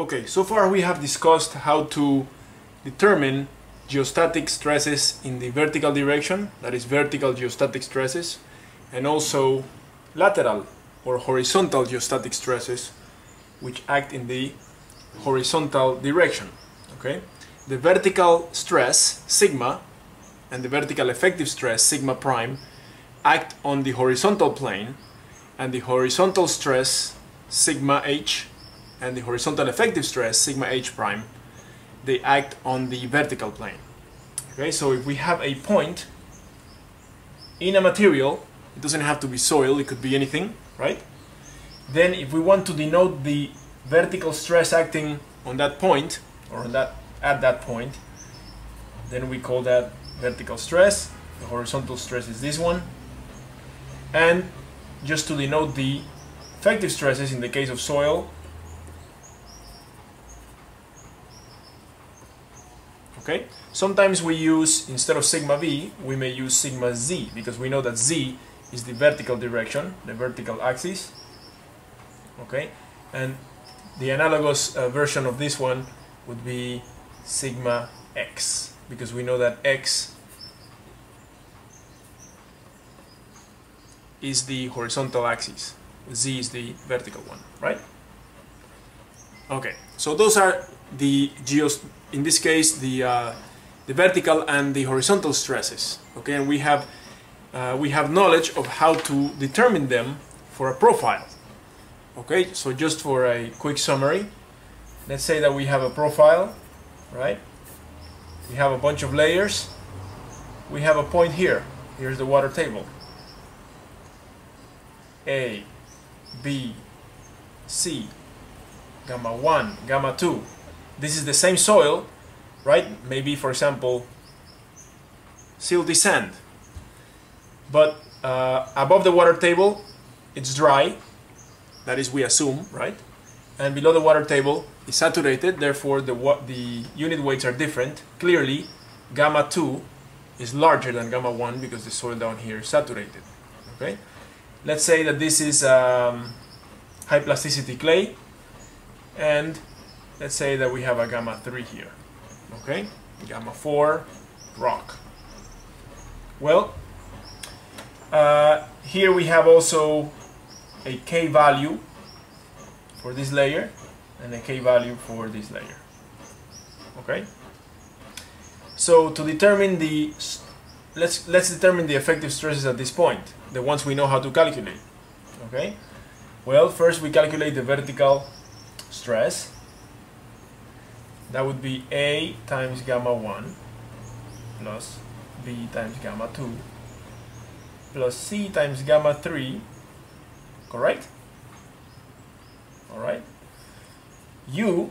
Okay, so far we have discussed how to determine geostatic stresses in the vertical direction, that is vertical geostatic stresses, and also lateral or horizontal geostatic stresses, which act in the horizontal direction. Okay, the vertical stress sigma and the vertical effective stress sigma prime act on the horizontal plane, and the horizontal stress sigma h and the horizontal effective stress sigma h prime they act on the vertical plane. Okay so if we have a point in a material it doesn't have to be soil it could be anything right? Then if we want to denote the vertical stress acting on that point or that at that point then we call that vertical stress. The horizontal stress is this one. And just to denote the effective stresses in the case of soil okay? Sometimes we use instead of sigma v we may use sigma z because we know that z is the vertical direction the vertical axis. Okay? And the analogous uh, version of this one would be sigma x because we know that x is the horizontal axis. Z is the vertical one right okay. So those are the geos in this case the uh, the vertical and the horizontal stresses okay? And we have uh, we have knowledge of how to determine them for a profile okay? So just for a quick summary let's say that we have a profile right? We have a bunch of layers. We have a point here. Here's the water table. A B C gamma 1 gamma 2 this is the same soil, right? Maybe, for example, silty sand. But uh, above the water table, it's dry. That is, we assume, right? And below the water table is saturated. Therefore, the the unit weights are different. Clearly, gamma 2 is larger than gamma 1 because the soil down here is saturated. Okay. Let's say that this is um, high plasticity clay, and let's say that we have a gamma 3 here okay? Gamma 4 rock. Well uh, here we have also a k value for this layer and a k value for this layer okay? So to determine the let's let's determine the effective stresses at this point the ones we know how to calculate okay? Well first we calculate the vertical stress. That would be A times gamma 1 plus B times gamma 2 plus C times gamma 3 correct? alright. U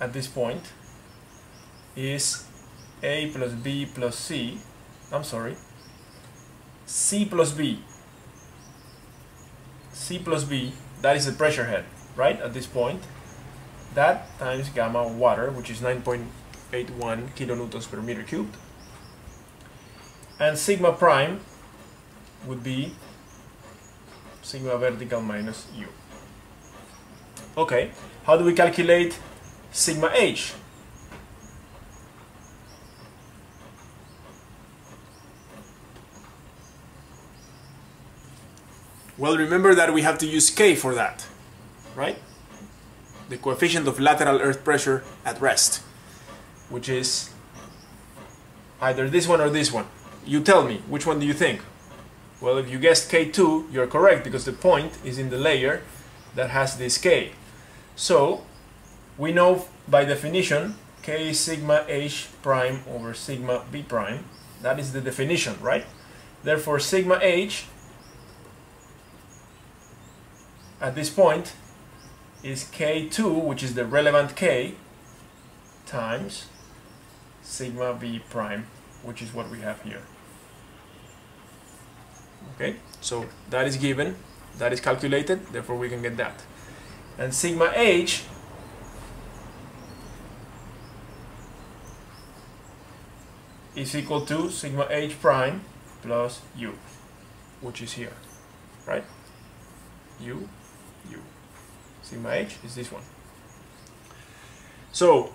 at this point is A plus B plus C I'm sorry C plus B. C plus B that is the pressure head right at this point that times gamma water, which is 9.81 kilonewtons per meter cubed. And sigma prime would be sigma vertical minus u. Okay, how do we calculate sigma h? Well, remember that we have to use k for that, right? the coefficient of lateral earth pressure at rest, which is either this one or this one. You tell me, which one do you think? Well, if you guessed K2, you're correct because the point is in the layer that has this K. So, we know by definition K sigma H prime over sigma V prime. That is the definition, right? Therefore, sigma H at this point is K2, which is the relevant K, times sigma v prime, which is what we have here. Okay, so that is given, that is calculated, therefore we can get that. And sigma H is equal to sigma H prime plus U, which is here, right? U, U sigma h is this one. So,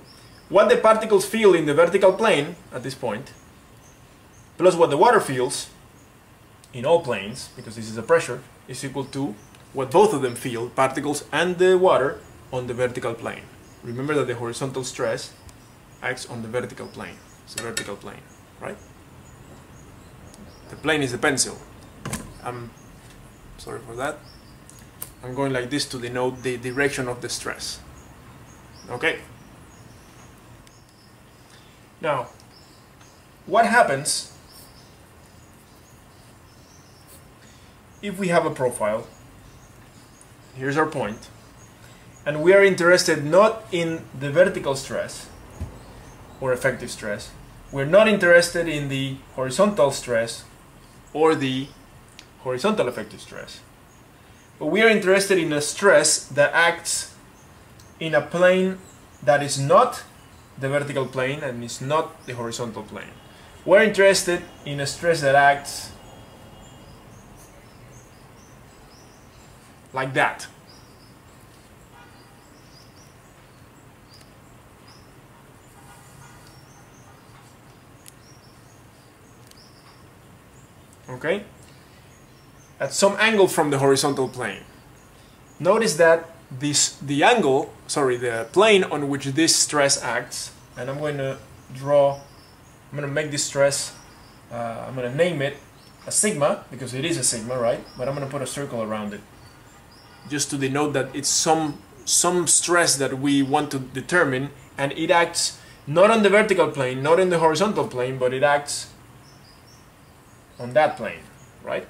what the particles feel in the vertical plane at this point, plus what the water feels in all planes, because this is a pressure, is equal to what both of them feel, particles and the water, on the vertical plane. Remember that the horizontal stress acts on the vertical plane. It's a vertical plane, right? The plane is the pencil. I'm sorry for that. I'm going like this to denote the direction of the stress. Okay? Now, what happens if we have a profile? Here's our point. And we are interested not in the vertical stress or effective stress. We're not interested in the horizontal stress or the horizontal effective stress. But we are interested in a stress that acts in a plane that is not the vertical plane and is not the horizontal plane. We're interested in a stress that acts like that. Okay? At some angle from the horizontal plane. Notice that this the angle, sorry, the plane on which this stress acts, and I'm going to draw, I'm going to make this stress, uh, I'm going to name it a sigma, because it is a sigma, right? But I'm going to put a circle around it, just to denote that it's some, some stress that we want to determine, and it acts not on the vertical plane, not in the horizontal plane, but it acts on that plane, right?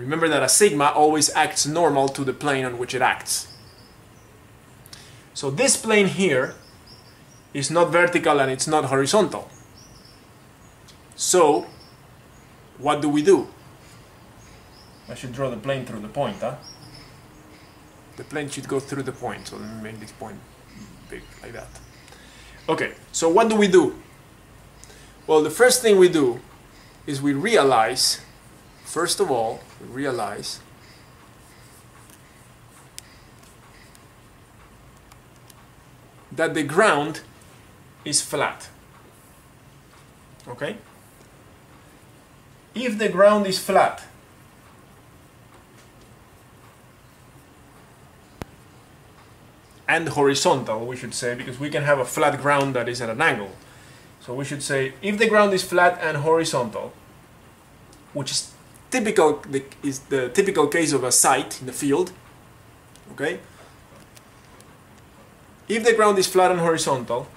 Remember that a sigma always acts normal to the plane on which it acts. So this plane here is not vertical and it's not horizontal. So, what do we do? I should draw the plane through the point, huh? The plane should go through the point, so let me make this point big, like that. Okay, so what do we do? Well, the first thing we do is we realize First of all, realize that the ground is flat. Okay? If the ground is flat, and horizontal, we should say, because we can have a flat ground that is at an angle. So we should say, if the ground is flat and horizontal, which is typical is the typical case of a site in the field. Okay. If the ground is flat and horizontal,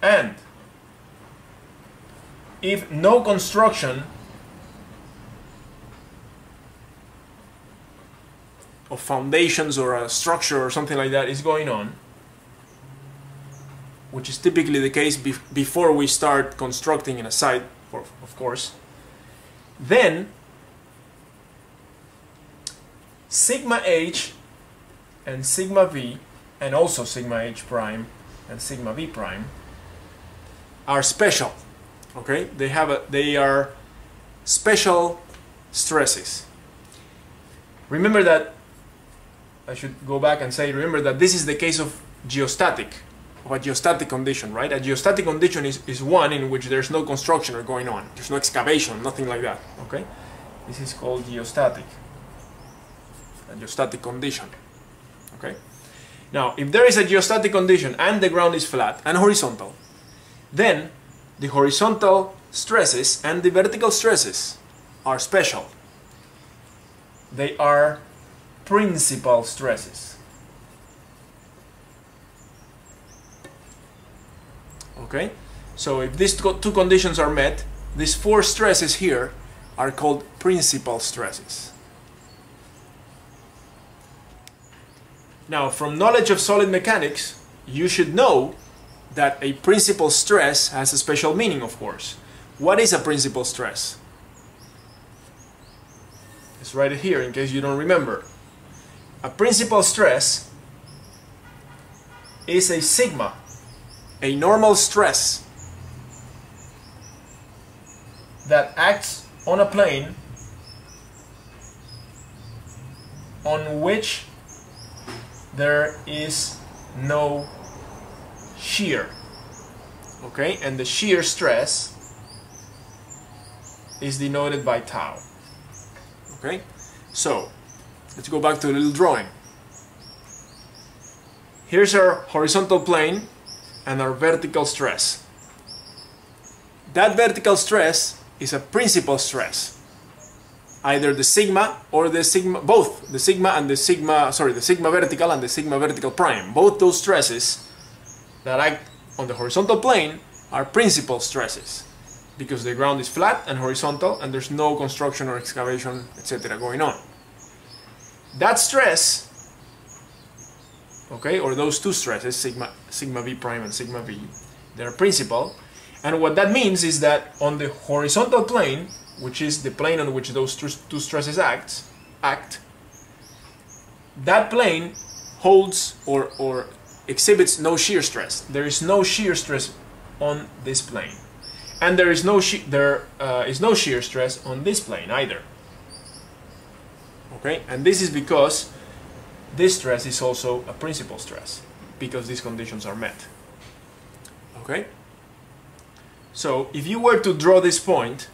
and if no construction of foundations or a structure or something like that is going on, which is typically the case be before we start constructing in a site, of course, then sigma h and sigma v and also sigma h prime and sigma v prime are special okay? They have a they are special stresses. Remember that I should go back and say remember that this is the case of geostatic of a geostatic condition right? A geostatic condition is, is one in which there's no construction or going on. There's no excavation nothing like that okay? This is called geostatic geostatic condition. Okay? Now, if there is a geostatic condition and the ground is flat and horizontal, then the horizontal stresses and the vertical stresses are special. They are principal stresses. Okay? So if these two conditions are met, these four stresses here are called principal stresses. Now, from knowledge of solid mechanics, you should know that a principal stress has a special meaning, of course. What is a principal stress? Let's write it here in case you don't remember. A principal stress is a sigma, a normal stress that acts on a plane on which there is no shear. Okay, and the shear stress is denoted by tau. Okay, so let's go back to the little drawing. Here's our horizontal plane and our vertical stress. That vertical stress is a principal stress. Either the sigma or the sigma, both the sigma and the sigma, sorry, the sigma vertical and the sigma vertical prime. Both those stresses that act on the horizontal plane are principal stresses because the ground is flat and horizontal and there's no construction or excavation, etc. going on. That stress, okay, or those two stresses, sigma, sigma v prime and sigma v, they're principal. And what that means is that on the horizontal plane, which is the plane on which those two stresses act, act, that plane holds or, or exhibits no shear stress. There is no shear stress on this plane and there is no there uh, is no shear stress on this plane either. Okay, and this is because this stress is also a principal stress because these conditions are met. Okay, so if you were to draw this point,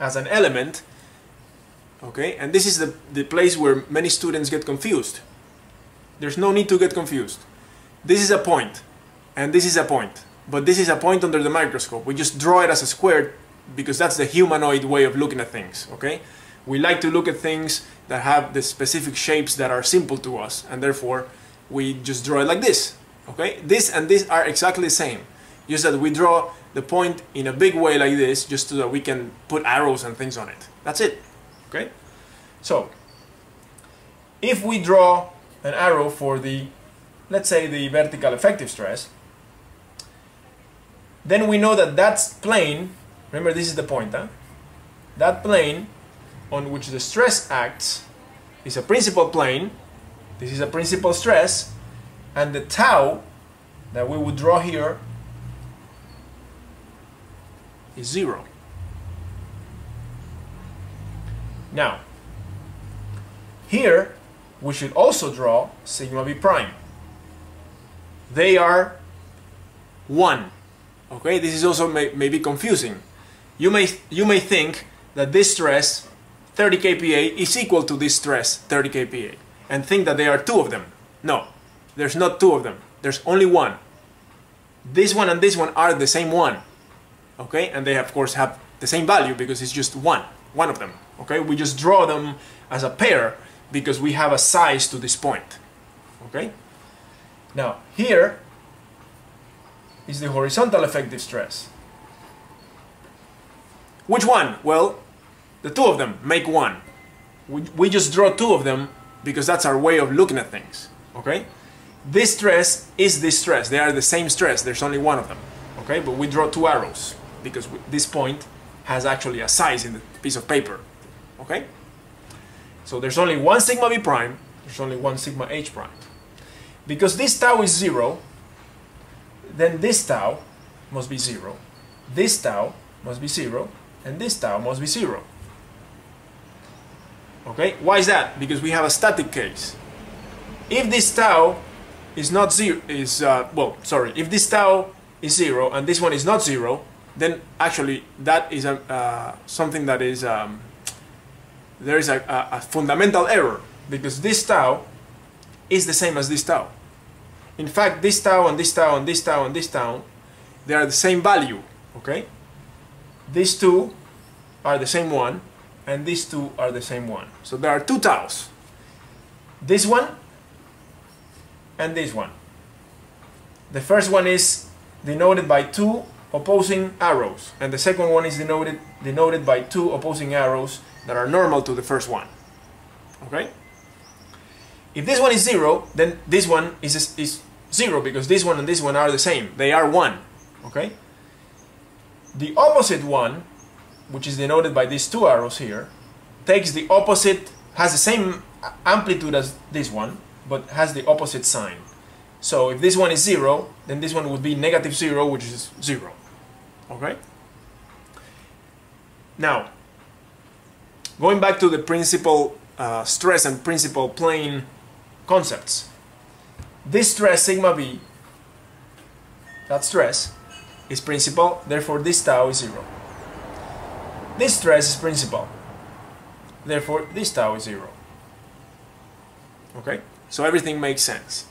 as an element, okay, and this is the, the place where many students get confused there's no need to get confused. This is a point, and this is a point. But this is a point under the microscope. We just draw it as a square because that's the humanoid way of looking at things, okay? We like to look at things that have the specific shapes that are simple to us, and therefore we just draw it like this, okay? This and this are exactly the same, just that we draw the point in a big way like this, just so that we can put arrows and things on it. That's it, okay? So, if we draw an arrow for the, let's say, the vertical effective stress, then we know that that plane, remember this is the point, huh? that plane on which the stress acts is a principal plane, this is a principal stress, and the tau that we would draw here is zero. Now, here we should also draw sigma v prime. They are 1. Okay, this is also may, confusing. You may, you may think that this stress 30 kPa is equal to this stress 30 kPa and think that there are two of them. No, there's not two of them. There's only one. This one and this one are the same one. Okay, and they of course have the same value because it's just one, one of them. Okay, we just draw them as a pair because we have a size to this point. Okay? Now, here is the horizontal effective stress. Which one? Well, the two of them make one. We, we just draw two of them because that's our way of looking at things. Okay? This stress is this stress. They are the same stress. There's only one of them. Okay? But we draw two arrows because this point has actually a size in the piece of paper. Okay? So there's only one sigma v prime, there's only one sigma h prime. Because this tau is zero, then this tau must be zero, this tau must be zero, and this tau must be zero. Okay, why is that? Because we have a static case. If this tau is not zero, is, uh, well, sorry, if this tau is zero and this one is not zero, then actually that is a, uh, something that is um, there is a, a, a fundamental error because this tau is the same as this tau. In fact, this tau and this tau and this tau and this tau, they are the same value, okay? These two are the same one, and these two are the same one. So there are two taus. This one and this one. The first one is denoted by two opposing arrows, and the second one is denoted, denoted by two opposing arrows that are normal to the first one. Okay? If this one is 0, then this one is, is 0 because this one and this one are the same. They are 1. Okay? The opposite one, which is denoted by these two arrows here, takes the opposite, has the same amplitude as this one, but has the opposite sign. So if this one is 0, then this one would be negative 0, which is 0. Okay? Now, Going back to the principal uh, stress and principal plane concepts. This stress sigma v, that stress, is principal, therefore this tau is zero. This stress is principal, therefore this tau is zero. Okay, so everything makes sense.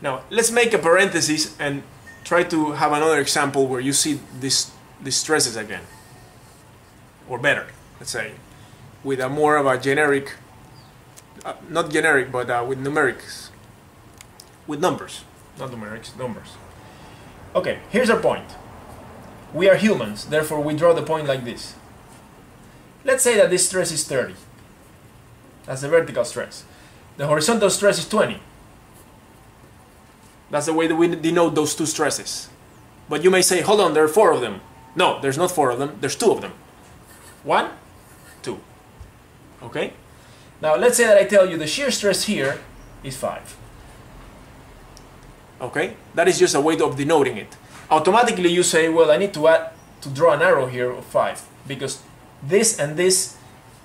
Now let's make a parenthesis and try to have another example where you see this, these stresses again, or better, let's say, with a more of a generic, uh, not generic, but uh, with numerics, with numbers, not numerics, numbers. Okay, here's our point. We are humans, therefore we draw the point like this. Let's say that this stress is 30. That's the vertical stress. The horizontal stress is 20. That's the way that we denote those two stresses. But you may say, hold on, there are four of them. No, there's not four of them, there's two of them. One, two. Okay? Now let's say that I tell you the shear stress here is 5. Okay? That is just a way of denoting it. Automatically you say, well, I need to add to draw an arrow here of 5 because this and this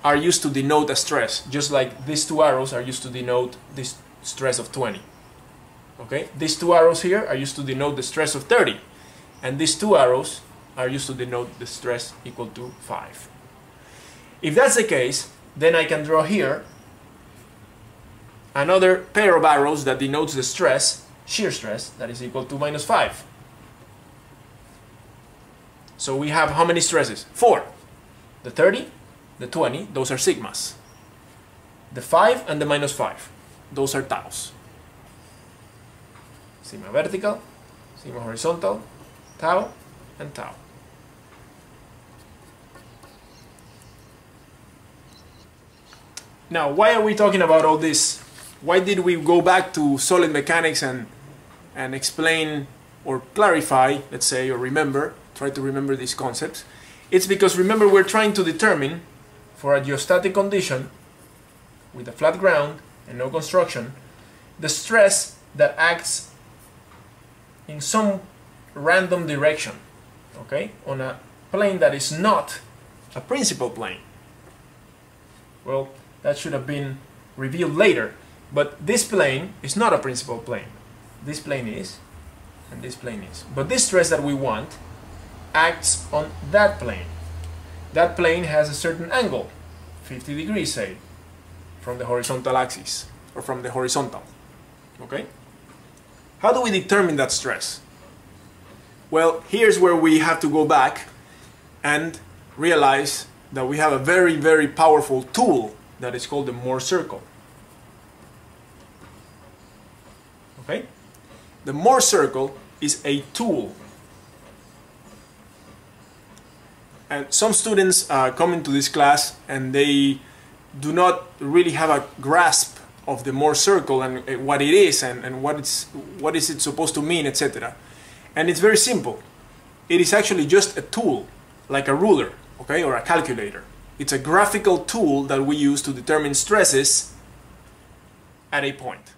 are used to denote a stress, just like these two arrows are used to denote this stress of 20. Okay? These two arrows here are used to denote the stress of 30. And these two arrows are used to denote the stress equal to 5. If that's the case, then I can draw here another pair of arrows that denotes the stress, shear stress, that is equal to minus 5. So we have how many stresses? Four. The 30, the 20, those are sigmas. The 5 and the minus 5, those are taus. Sigma vertical, sigma horizontal, tau, and tau. Now, why are we talking about all this? Why did we go back to solid mechanics and, and explain or clarify, let's say, or remember, try to remember these concepts? It's because remember we're trying to determine for a geostatic condition with a flat ground and no construction, the stress that acts in some random direction, okay, on a plane that is not a principal plane. Well, that should have been revealed later. But this plane is not a principal plane. This plane is, and this plane is. But this stress that we want acts on that plane. That plane has a certain angle, 50 degrees say, from the horizontal axis, or from the horizontal. Okay? How do we determine that stress? Well, here's where we have to go back and realize that we have a very, very powerful tool that is called the Mohr circle. Okay? The Mohr circle is a tool. And some students uh, come into this class and they do not really have a grasp of the Mohr circle and uh, what it is and, and what, it's, what is it supposed to mean, etc. And it's very simple. It is actually just a tool, like a ruler, okay, or a calculator. It's a graphical tool that we use to determine stresses at a point.